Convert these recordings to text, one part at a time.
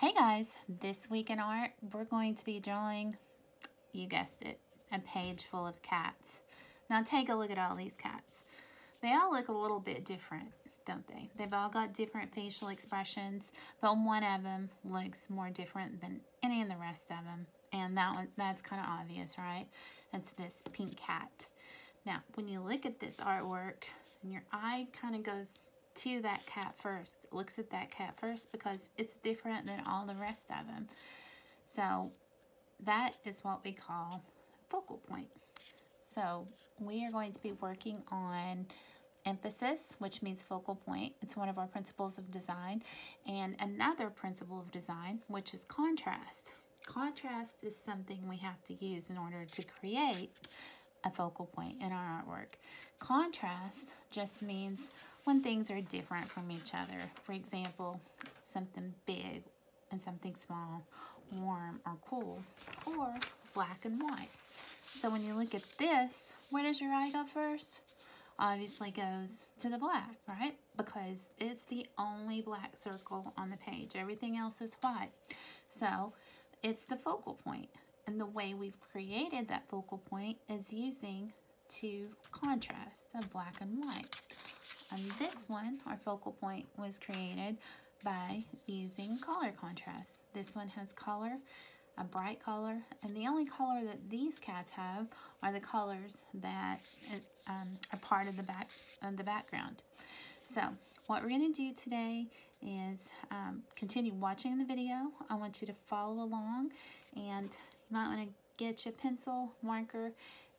Hey guys, this week in art, we're going to be drawing, you guessed it, a page full of cats. Now take a look at all these cats. They all look a little bit different, don't they? They've all got different facial expressions, but one of them looks more different than any of the rest of them. And that one, that's kind of obvious, right? It's this pink cat. Now, when you look at this artwork, and your eye kind of goes to that cat first, looks at that cat first because it's different than all the rest of them. So that is what we call focal point. So we are going to be working on emphasis, which means focal point. It's one of our principles of design. And another principle of design, which is contrast. Contrast is something we have to use in order to create a focal point in our artwork. Contrast just means when things are different from each other. For example, something big and something small, warm or cool, or black and white. So when you look at this, where does your eye go first? Obviously goes to the black, right? Because it's the only black circle on the page. Everything else is white. So it's the focal point. And the way we've created that focal point is using two contrasts of black and white. On this one, our focal point was created by using color contrast. This one has color, a bright color, and the only color that these cats have are the colors that um, are part of the back of the background. So what we're going to do today is um, continue watching the video. I want you to follow along and you might want to get your pencil, marker,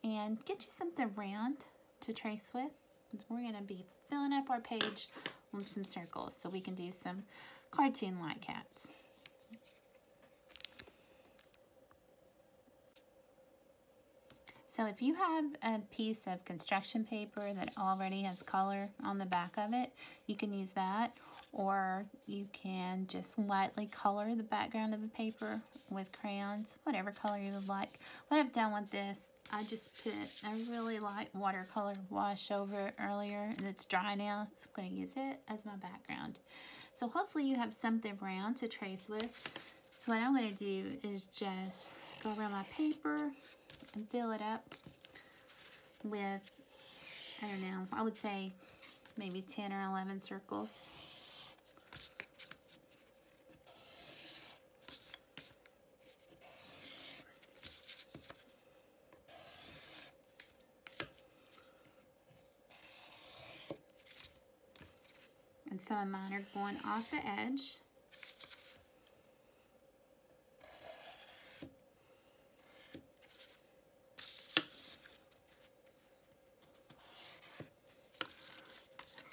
and get you something round to trace with. We're going to be filling up our page with some circles so we can do some cartoon-like cats. So if you have a piece of construction paper that already has color on the back of it, you can use that or you can just lightly color the background of the paper with crayons, whatever color you would like. What I've done with this, I just put a really light watercolor wash over it earlier and it's dry now, so I'm going to use it as my background. So hopefully you have something brown to trace with. So what I'm going to do is just go around my paper and fill it up with, I don't know, I would say maybe 10 or 11 circles. Some of mine are going off the edge.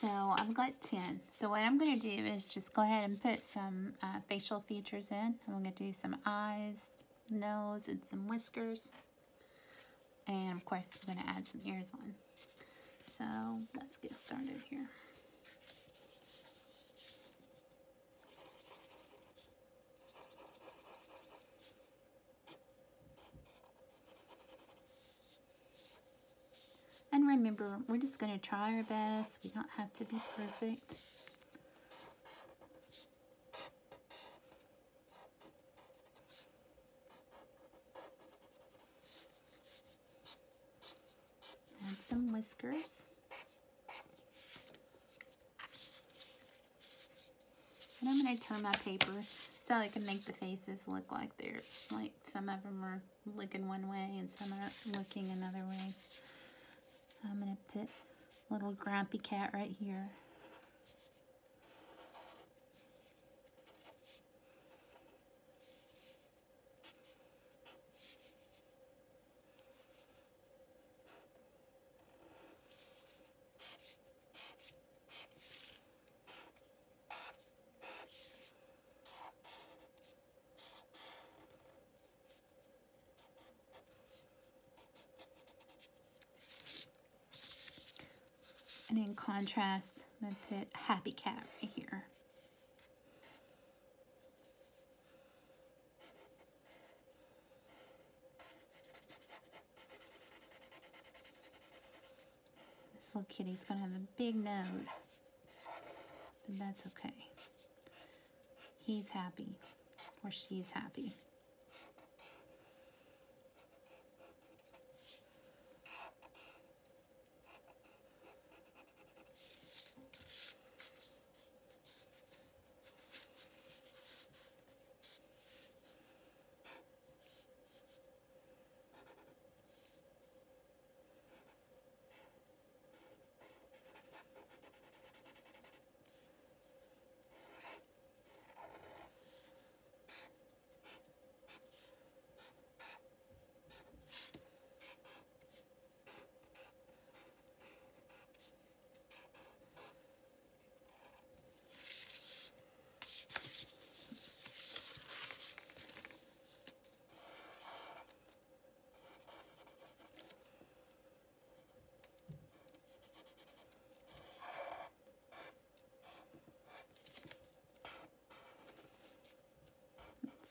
So I've got 10. So what I'm going to do is just go ahead and put some uh, facial features in. I'm going to do some eyes, nose, and some whiskers. And of course, I'm going to add some ears on. So let's get started here. And remember, we're just going to try our best. We don't have to be perfect. Add some whiskers. And I'm going to turn my paper so I can make the faces look like they're, like some of them are looking one way and some are looking another way. I'm going to put little grumpy cat right here. And in contrast, I'm to put Happy Cat right here. This little kitty's to have a big nose, but that's okay. He's happy. or she's happy.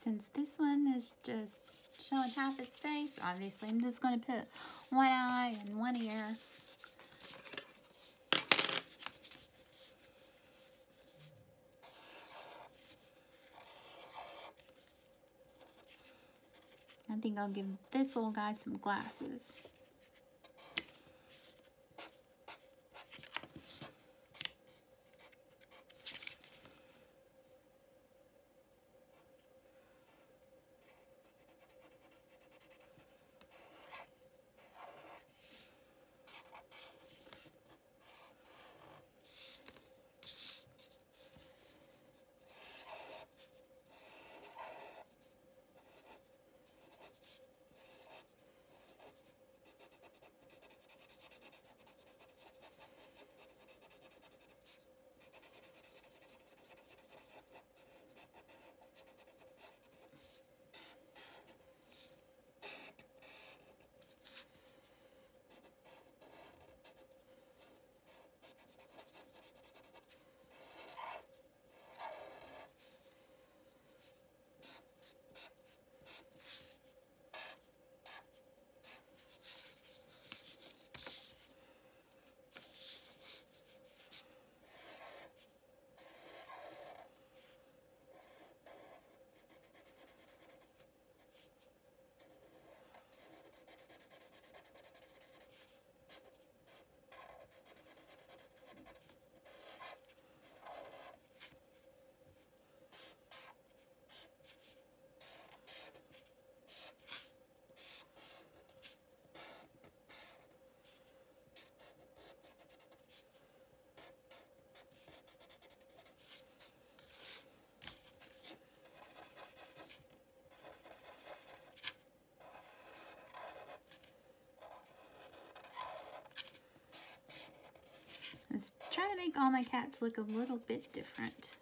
Since this one is just showing half its face, obviously I'm just going to put one eye and one ear. I think I'll give this little guy some glasses. Try to make all my cats look a little bit different.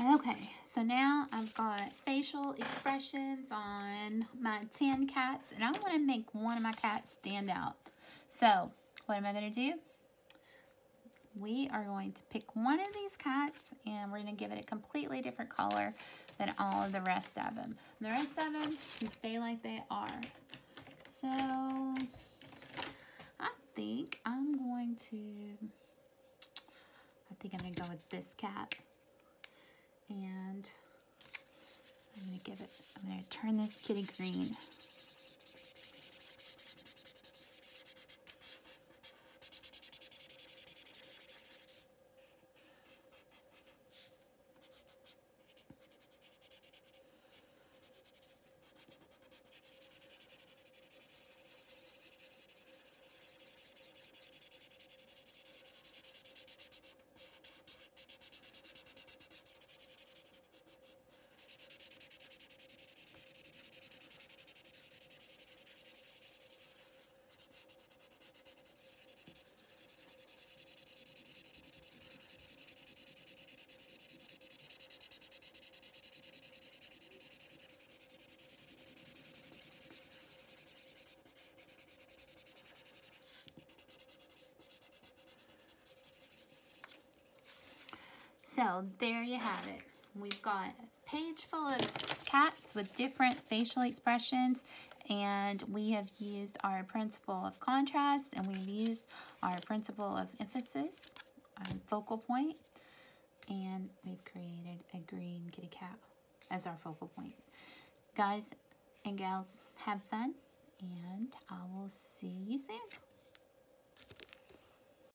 Okay, so now I've got facial expressions on my 10 cats, and I want to make one of my cats stand out. So, what am I going to do? We are going to pick one of these cats, and we're going to give it a completely different color than all of the rest of them. The rest of them can stay like they are. So, I think I'm going to, I think I'm going to go with this cat and I'm to give it, I'm to turn this kitty green. So there you have it. We've got a page full of cats with different facial expressions and we have used our principle of contrast and we've used our principle of emphasis, our focal point, and we've created a green kitty cat as our focal point. Guys and gals, have fun and I will see you soon.